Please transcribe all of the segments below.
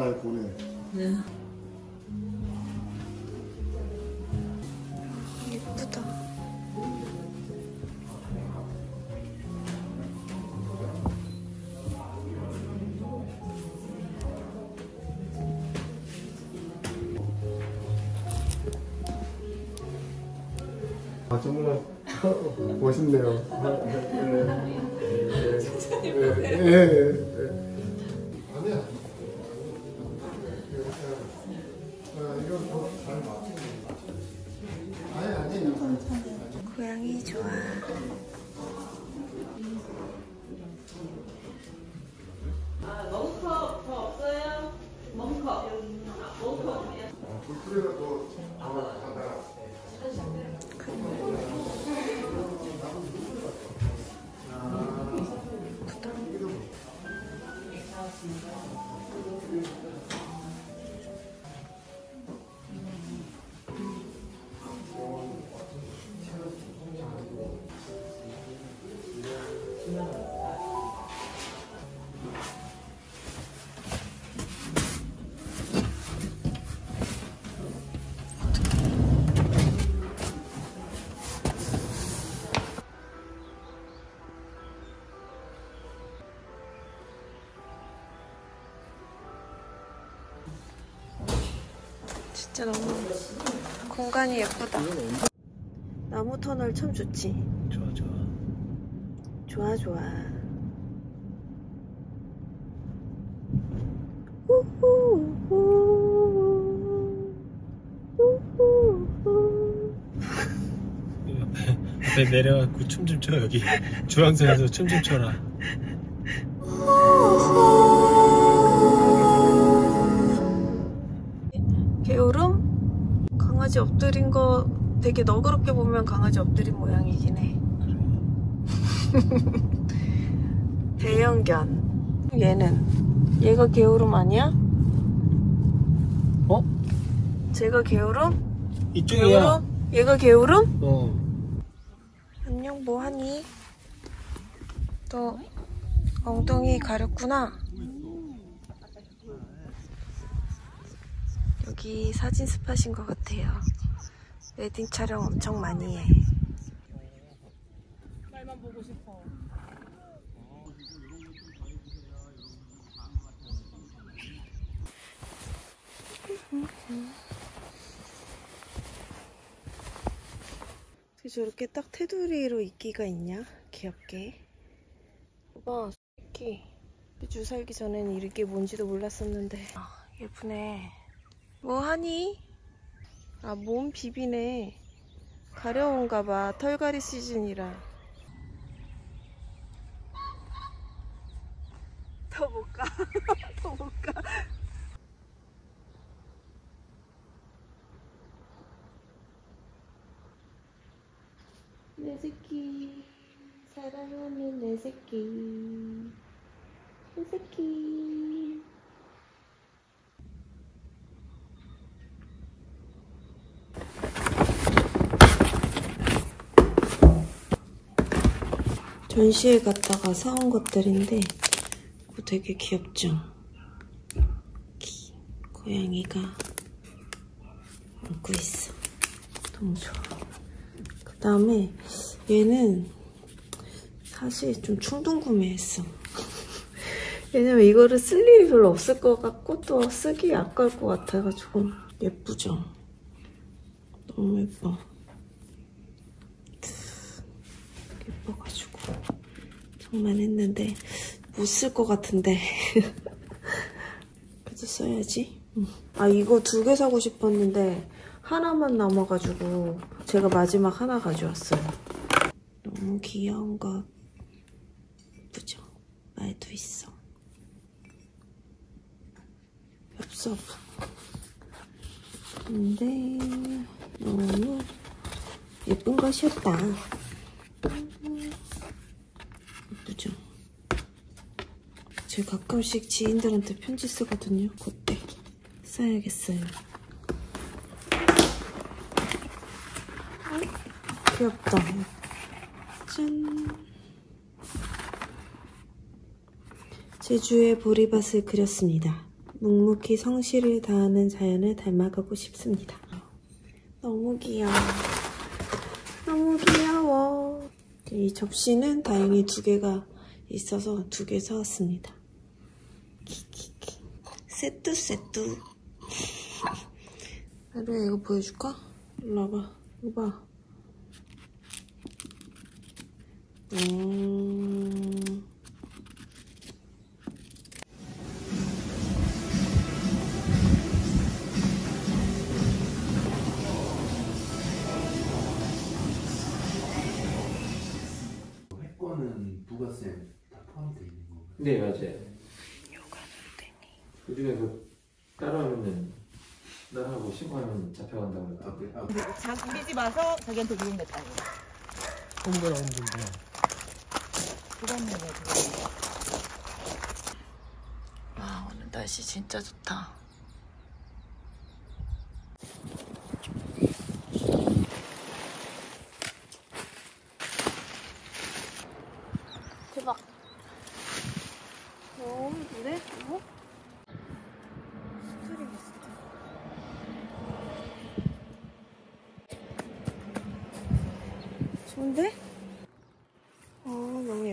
작가의 고뇌. 예쁘다. 아 정말 멋있네요. 예, 예, 예, 예. 진짜 너무 공간이 예쁘다. 나무 터널 참 좋지. 좋아 좋아 좋아 좋아. 앞에, 앞에 내려가고 춤 좀 춰 여기 주황선에서 춤 좀 춰라 강아지 엎드린 거 되게 너그럽게 보면 강아지 엎드린 모양이긴 해. 대형견. 얘는 얘가 게으름 아니야? 어? 제가 게으름? 이쪽이야 게으름? 얘가 게으름? 어 안녕 뭐하니? 또 엉덩이 가렸구나. 여기 사진 스팟인 것 같아요. 웨딩 촬영 엄청 많이 해. 어떻게 저렇게 딱 테두리로 있기가 있냐? 귀엽게. 봐, 새끼. 주 살기 전엔 이렇게 뭔지도 몰랐었는데. 아, 예쁘네. 뭐 하니? 아, 몸 비비네. 가려운가 봐. 털갈이 시즌이라. 더못 가. 더못 가. 내 새끼. 사랑하는 내 새끼. 내 새끼. 전시회 갔다가 사온 것들인데 이거 되게 귀엽죠? 기- 고양이가 안고 있어. 너무 좋아. 그 다음에 얘는 사실 좀 충동 구매했어. 왜냐면 이거를 쓸 일이 별로 없을 것 같고 또 쓰기 아까울 것 같아가지고 예쁘죠? 너무 예뻐. 예뻐가지고 장만했는데 못 쓸 것 같은데 그래도 써야지. 응. 아 이거 두 개 사고 싶었는데 하나만 남아가지고 제가 마지막 하나 가져왔어요. 너무 귀여운 거 예쁘죠? 말도 있어. 엽서 근데 너무 예쁜 것이었다. 예쁘죠? 제가 가끔씩 지인들한테 편지 쓰거든요. 그때 써야겠어요. 귀엽다. 짠. 제주의 보리밭을 그렸습니다. 묵묵히 성실을 다하는 자연을 닮아가고 싶습니다. 너무 귀여워. 너무 귀여워. 이 접시는 다행히 두 개가 있어서 두 개 사왔습니다. 세뚜 세뚜. 하루야 이거 보여줄까? 일로 와봐. 이거 봐. 음... 회권은 부가세 다 포함되어 있는 건가요? 네 맞아요. 그 중에서 따라하면은 따라하고 잡혀간다고 아, 그랬다. 그래? 아, 자, 우리 집 와서 자기한테 유용됐다고. 홍보를 하는 건데. 그런 얘기야, 와 오늘 날씨 진짜 좋다. 대박. 너무 그래? 어? 스토리가 진짜. 좋은데? 어 너무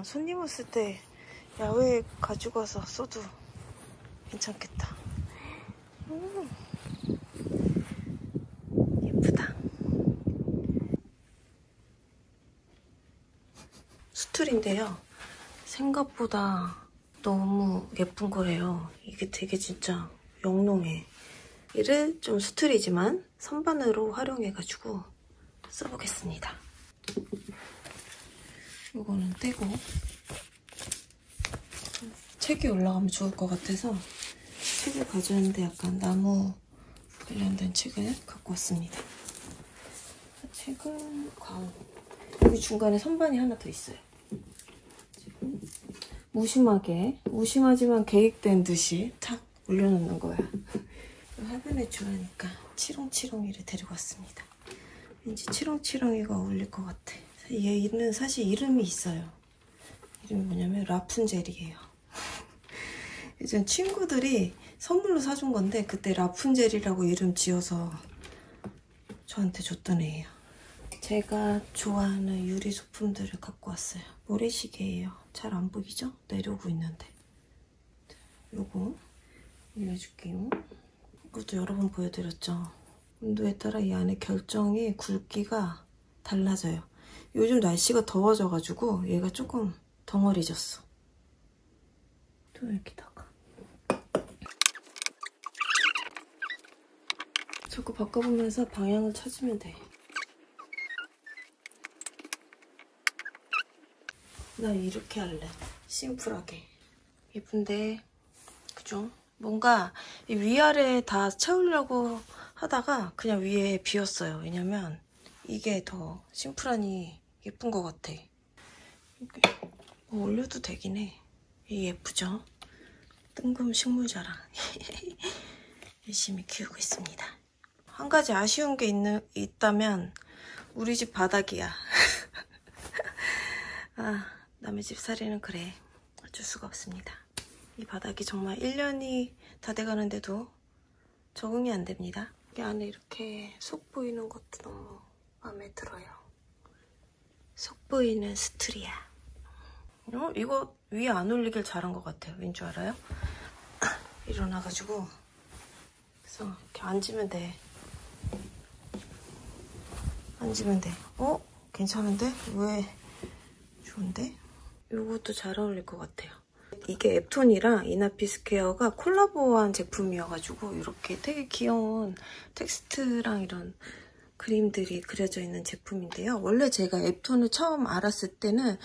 예쁘다. 손님 왔을 때 야외에 가지고 와서 써도 괜찮겠다. 음. 예쁘다. 수틀인데요. 생각보다 너무 예쁜 거래요. 이게 되게 진짜 영롱해. 이를 좀 수틀이지만 선반으로 활용해가지고 써보겠습니다. 이거는 떼고 책이 올라가면 좋을 것 같아서 책을 가져왔는데 약간 나무 관련된 책을 갖고 왔습니다. 책은 과운 여기 중간에 선반이 하나 더 있어요. 지금 무심하게 무심하지만 계획된 듯이 탁 올려놓는 거야. 화분에 좋아하니까 치롱치롱이를 데리고 왔습니다. 왠지 치롱치롱이가 어울릴 것 같아. 얘는 사실 이름이 있어요. 이름이 뭐냐면 라푼젤이에요. 예전 친구들이 선물로 사준 건데 그때 라푼젤이라고 이름 지어서 저한테 줬던 애예요. 제가 좋아하는 유리 소품들을 갖고 왔어요. 모래시계예요. 잘 안 보이죠? 내려오고 있는데. 요거 올려줄게요. 이것도 여러 번 보여드렸죠. 온도에 따라 이 안에 결정의 굵기가 달라져요. 요즘 날씨가 더워져가지고 얘가 조금 덩어리졌어. 또 여기다가. 자꾸 바꿔보면서 방향을 찾으면 돼. 나 이렇게 할래. 심플하게. 예쁜데, 그죠? 뭔가 이 위아래 다 채우려고 하다가 그냥 위에 비웠어요. 왜냐면 이게 더 심플하니 예쁜 것 같아. 이렇게 뭐 올려도 되긴 해. 이 예쁘죠? 뜬금 식물자랑. 열심히 키우고 있습니다. 한 가지 아쉬운 게 있는, 있다면 우리 집 바닥이야. 아, 남의 집 살이는 그래. 어쩔 수가 없습니다. 이 바닥이 정말 1년이 다 돼가는데도 적응이 안 됩니다. 여기 안에 이렇게 속 보이는 것도 너무 마음에 들어요. 속 보이는 스트리아. 어? 이거 위에 안 올리길 잘한 것 같아요. 왠 줄 알아요? 일어나가지고 그래서 이렇게 앉으면 돼. 앉으면 돼. 어? 괜찮은데? 왜? 좋은데? 이것도 잘 어울릴 것 같아요. 이게 앱톤이랑 이나피스케어가 콜라보한 제품이어가지고 이렇게 되게 귀여운 텍스트랑 이런 그림들이 그려져 있는 제품인데요. 원래 제가 앱톤을 처음 알았을 때는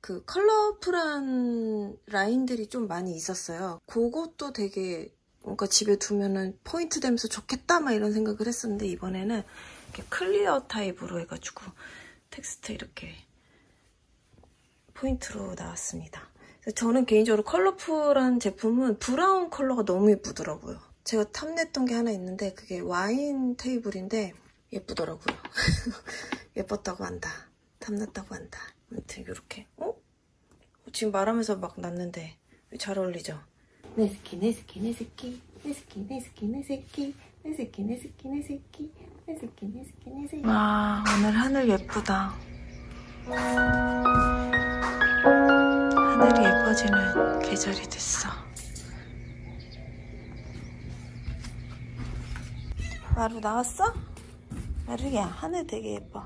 그 컬러풀한 라인들이 좀 많이 있었어요. 그것도 되게 뭔가 집에 두면은 포인트 되면서 좋겠다 막 이런 생각을 했었는데 이번에는 이렇게 clear 타입으로 해가지고 텍스트 이렇게 포인트로 나왔습니다. 저는 개인적으로 컬러풀한 제품은 brown 컬러가 너무 예쁘더라고요. 제가 탐냈던 게 하나 있는데 그게 와인 테이블인데 예쁘더라고요. 예뻤다고 한다. 탐났다고 한다. 아무튼 이렇게 어? 지금 말하면서 막 났는데 잘 어울리죠? 내 스키 내 스키 내 스키 내 스키 내 스키 내 스키 내 스키 내 스키 내 스키 내 스키 내 스키 내 스키 와 오늘 하늘 예쁘다 하늘이 예뻐지는 계절이 됐어 마루 나왔어? 마루야 하늘 되게 예뻐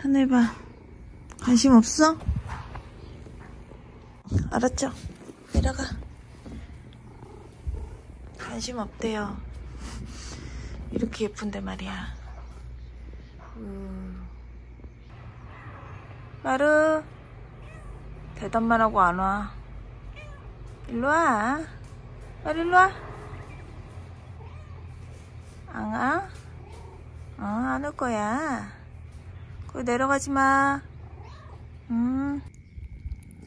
하늘 봐 관심 없어? 알았죠? 내려가. 관심 없대요. 이렇게 예쁜데 말이야. 음. 마루. 대답만 하고 안 와. 일로 와. 마루 일로 와. 안 와? 어, 안 올 거야. 거기 내려가지 마. 음.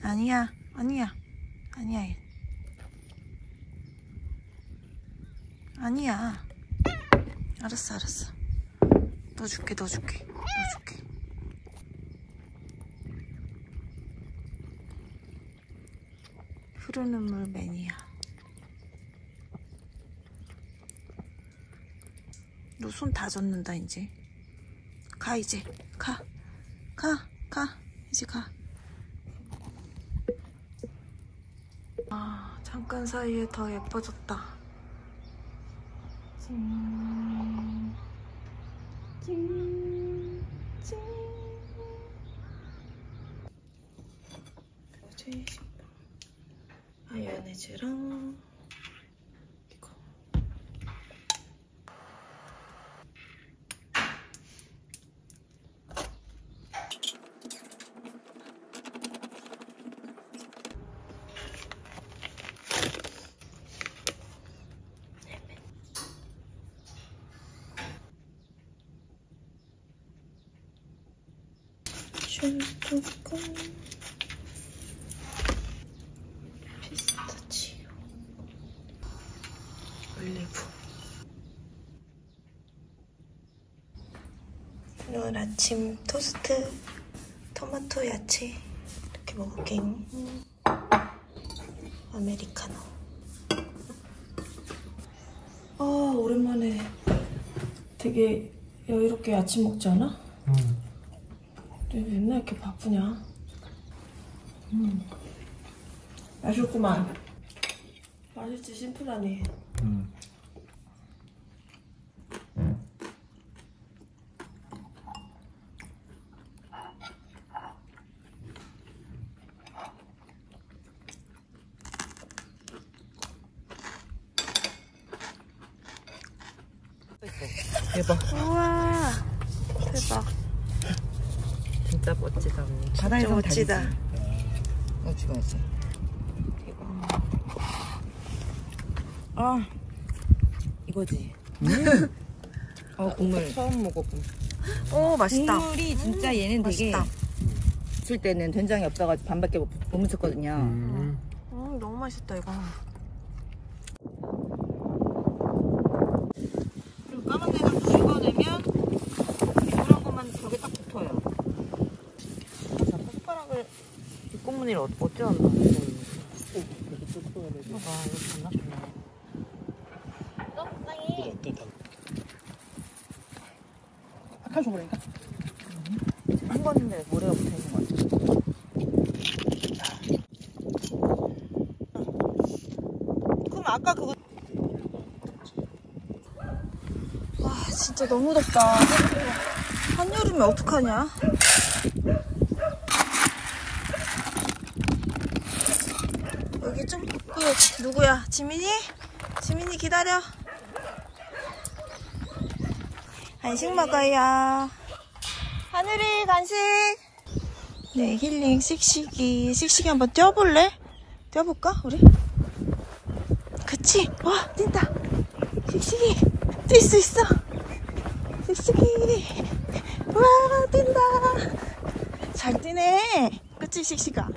아니야. 아니야. 아니야. 아니야. 알았어, 알았어. 넣어줄게, 넣어줄게. 넣어줄게. 흐르는 물 매니아. 너 손 다 젖는다, 이제. 가, 이제. 가. 가, 가. 이제 가. 아, 잠깐 사이에 더 예뻐졌다. 찡, 찡, 찡. 뭐지? 마요네즈랑 이거. 슈토콘 피스타치오 올리브 오늘 아침 토스트 토마토 야채 이렇게 먹을게 아메리카노 아 오랜만에 되게 여유롭게 아침 먹지 않아? 응. 왜 맨날 이렇게 바쁘냐? 음. 맛있구만. 맛있지, 심플하니. 응. 대박. 우와, 대박. 진짜 멋지다. 언니. 진짜 바다에서 멋지다. 어, 왔어. 아, 이거지. 어, 국물. 처음 먹어본. 오, 맛있다. 국물이 진짜 얘는 되게 맛있다. 칠 때는 된장이 없어가지고 반밖에 못, 못 묻혔거든요. 음. 음, 너무 맛있다, 이거. 그리고 까만 데를 긁어내면 이런 것만 저게 딱 붙어요. 자, 숟가락을 뒷공무니를 어- 어찌 한다. 봐봐, 이거 봤나? 칼 줘버리니까. 한 번인데 모래가 붙어 있는 것 같아. 그럼 아까 그거 와, 진짜 너무 덥다. 한여름에 어떡하냐? 누구야? 지민이? 지민이 기다려. 간식 먹어요. 하늘이 간식. 네, 힐링 씩씩이. 씩씩이 한번 뛰어볼래? 뛰어볼까, 우리? 그치? 와, 뛴다. 씩씩이. 뛸 수 있어. 씩씩이. 와, 뛴다. 잘 뛰네. 그치, 씩씩아?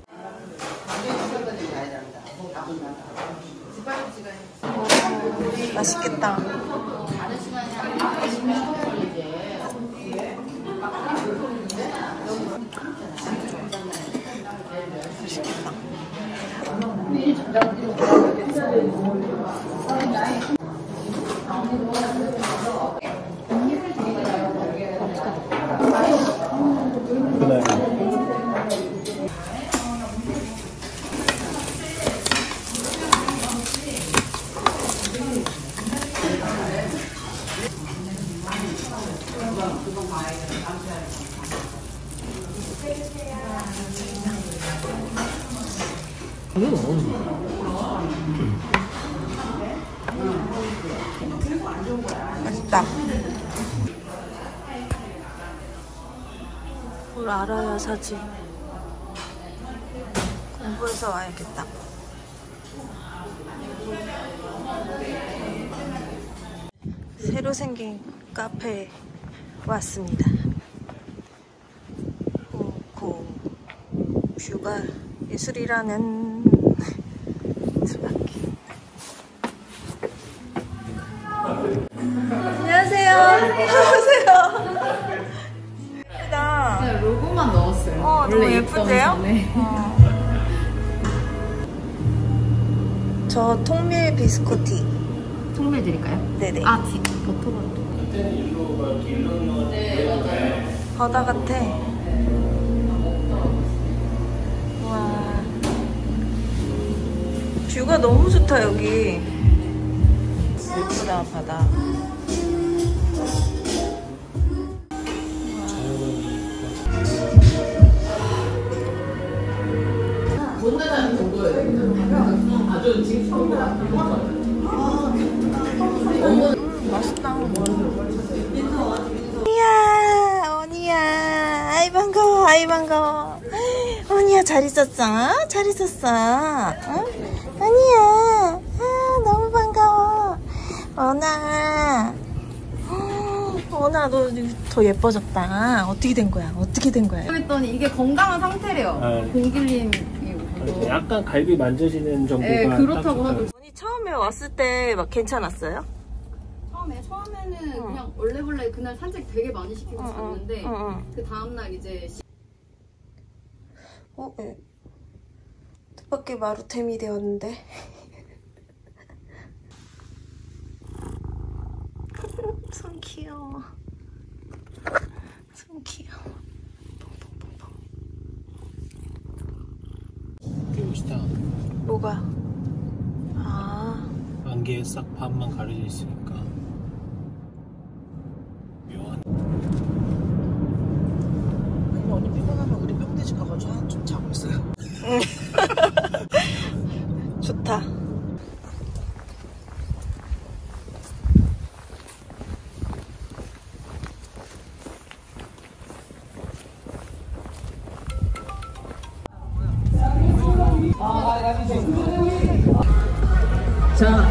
맛있겠다. 맛있겠다. 맛있다. 뭘 알아야 사지. 공부해서 와야겠다. 새로 생긴 카페에 왔습니다. 고 뷰가 예술이라는 수박기. 안녕하세요. 안녕하세요. 예쁘다. 그냥 로고만 넣었어요. 어, 너무 예쁜데요? 전에. 저 통밀 비스코티. 통밀 드릴까요? 네네. 아, 디, 버터가 또. 바다 같아. 와. 뷰가 너무 좋다, 여기. 예쁘다, 바다. 음, 맛있다. 언니야, 언니야. 아이 반가워, 아이 반가워. 언니야 잘 있었어? 잘 있었어? 응? 언니야, 아 너무 반가워. 언아, 언아 너 더 예뻐졌다. 어떻게 된 거야? 어떻게 된 거야? 했더니 이게 건강한 상태래요. 아. 공길님이 오고. 약간 갈비 만져지는 정도가 네, 딱 그렇다고. 하고. 언니 처음에 왔을 때 막 괜찮았어요? 처음에, 처음에는 어. 그냥 원래 원래 그날 산책 되게 많이 시키고 어, 어. 잤는데, 어, 어. 그 다음날 이제 어, 예. 뜻밖의 마루템이 되었는데. 손 귀여워. 손 귀여워. 꽤 멋있다. 뭐가? 아, 안개에 싹 반만 가려져 있으니까 묘한. 그럼 언니 피곤하면 우리 뿅돼지 가가지고 한좀 자고 있어요. 좋다. 자,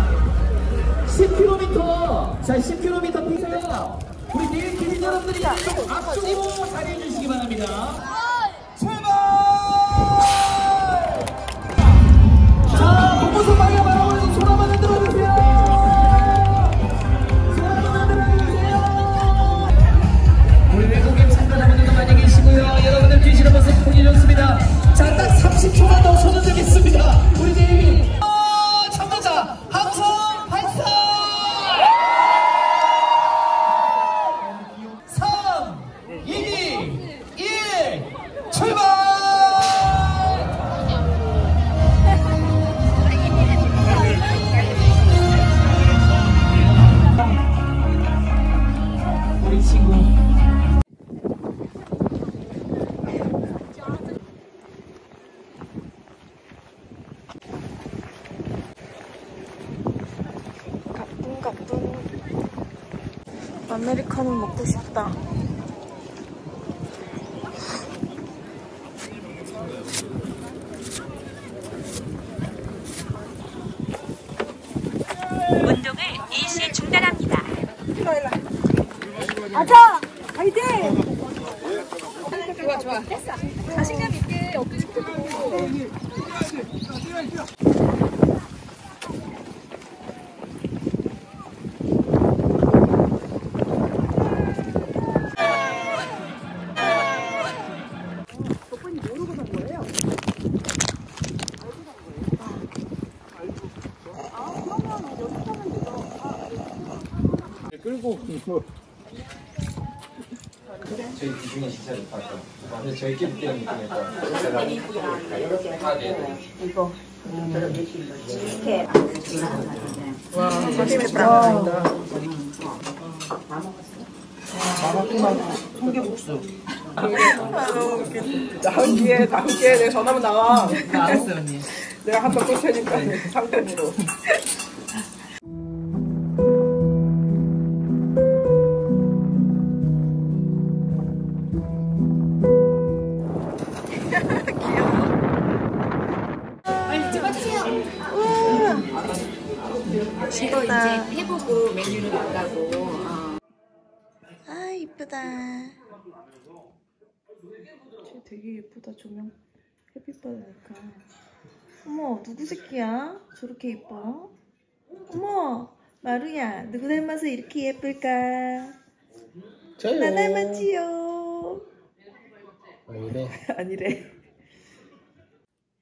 10km, 자, 10km 피세요. 우리 내일 여러분들이 앞쪽으로 자리해 주시기 바랍니다. 저희 기준이 진짜 높아서 완전 저희 끼부끼는 느낌이니까 제가 아, 네. 다음 기회에 다음 기회에 내가 전화 한번 나가. 알았어 언니. 내가 한번 쏠 테니까 상품으로. 아, 이쁘다. 쟤 되게 예쁘다, 조명. 햇빛 받으니까. 어머, 누구 새끼야? 저렇게 예뻐? 어머, 마루야, 누구 닮아서 이렇게 예쁠까? 저요. 나 닮았지요. 아, 이래. 아니래.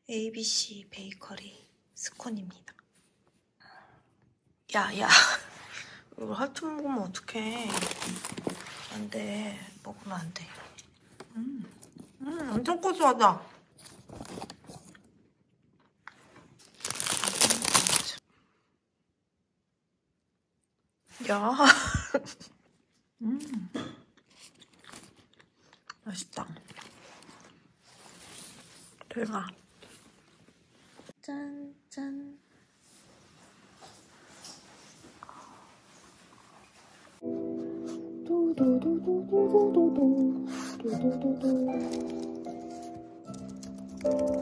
ABC 베이커리 스콘입니다. 야, 야. 이걸 하트 먹으면 어떡해. 안 돼. 먹으면 안 돼. 음, 음 엄청 고소하다. 야. 음. 맛있다. 대박. 짠, 짠.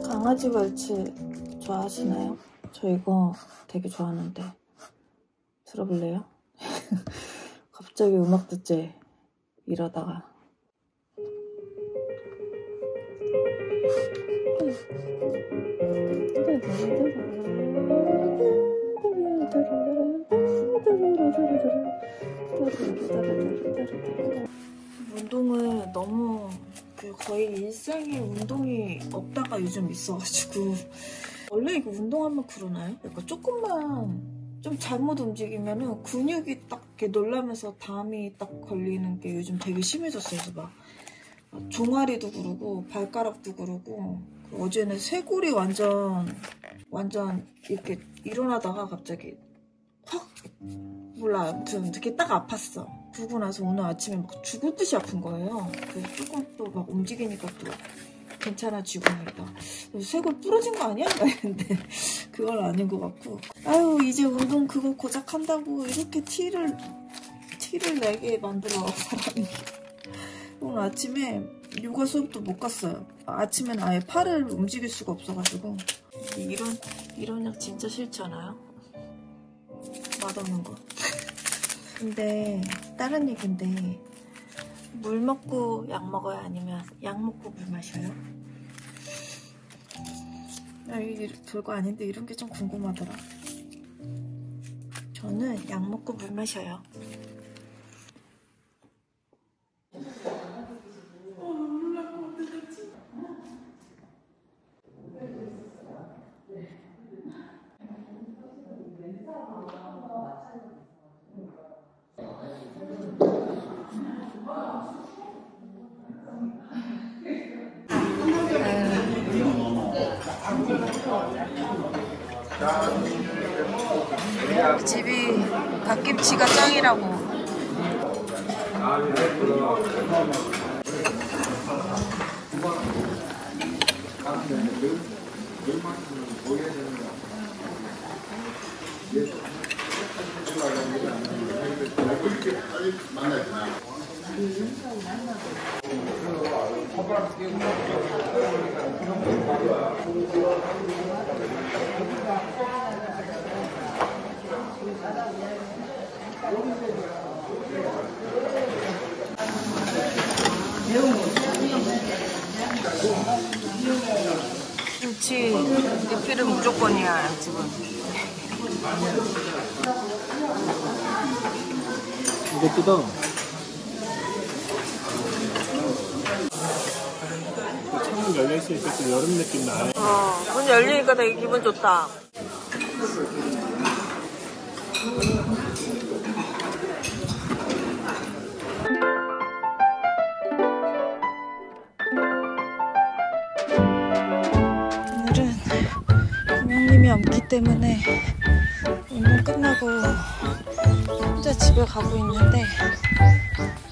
강아지 벌츠 좋아하시나요? 저 이거 되게 좋아하는데 들어볼래요? 갑자기 음악 듣지 이러다가 운동을 너무 그 거의 일상에 운동이 없다가 요즘 있어가지고 원래 이거 운동하면 그러나요? 약간 조금만 좀 잘못 움직이면은 근육이 딱 이렇게 놀라면서 담이 딱 걸리는 게 요즘 되게 심해졌어요. 막 종아리도 그러고 발가락도 그러고 그 어제는 쇄골이 완전 완전 이렇게 일어나다가 갑자기 확 몰라. 아무튼 이렇게 딱 아팠어. 그러고 나서 오늘 아침에 막 죽을 듯이 아픈 거예요. 그래서 조금 또 막 움직이니까 또 괜찮아지고 있다. 쇄골 부러진 거 아니야? 했는데 그건 아닌 것 같고. 아유 이제 운동 그거 고작 한다고 이렇게 티를 티를 내게 만들어 사람이 오늘 아침에 요가 수업도 못 갔어요. 아침엔 아예 팔을 움직일 수가 없어가지고. 이런 이런 약 진짜 싫지 않아요? 맛없는 거. 근데 다른 얘긴데 물 먹고 약 먹어요? 아니면 약 먹고 물 마셔요? 아, 이게 별거 아닌데 이런 게 좀 궁금하더라. 저는 약 먹고 물 마셔요. 집이 갓김치가 짱이라고. 김치 리필은 무조건이야 지금. 이거 뜯어. 창문 열려있을 때좀 여름 느낌 나네. 어, 문 열리니까 되게 기분 좋다. 가고 있는데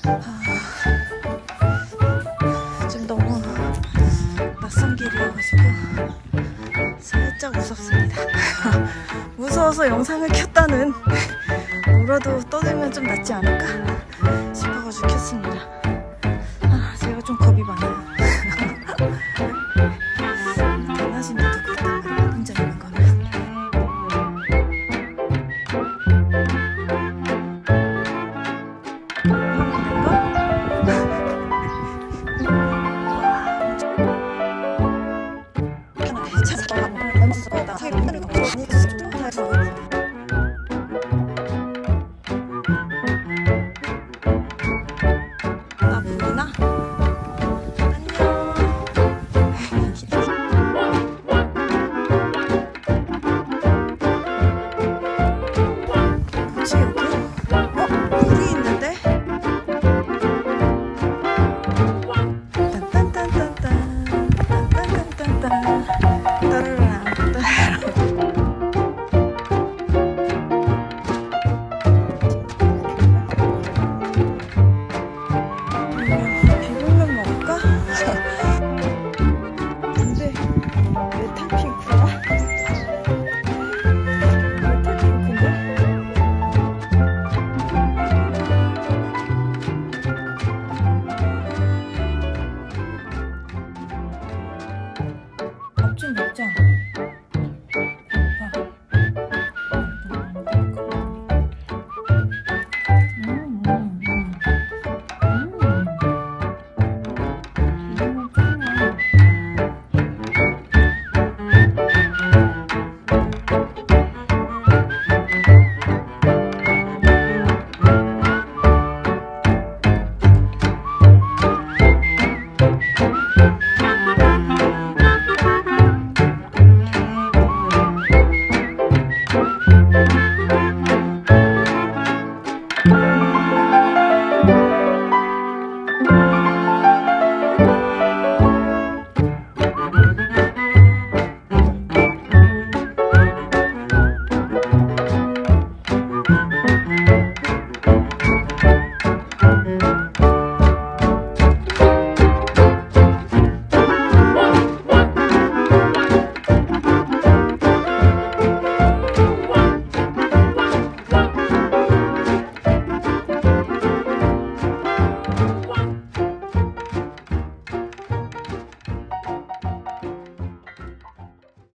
아, 좀 너무 낯선 길이어가지고 살짝 무섭습니다. 무서워서 영상을 켰다는 뭐라도 떠들면 좀 낫지 않을까 싶어가지고 켰습니다.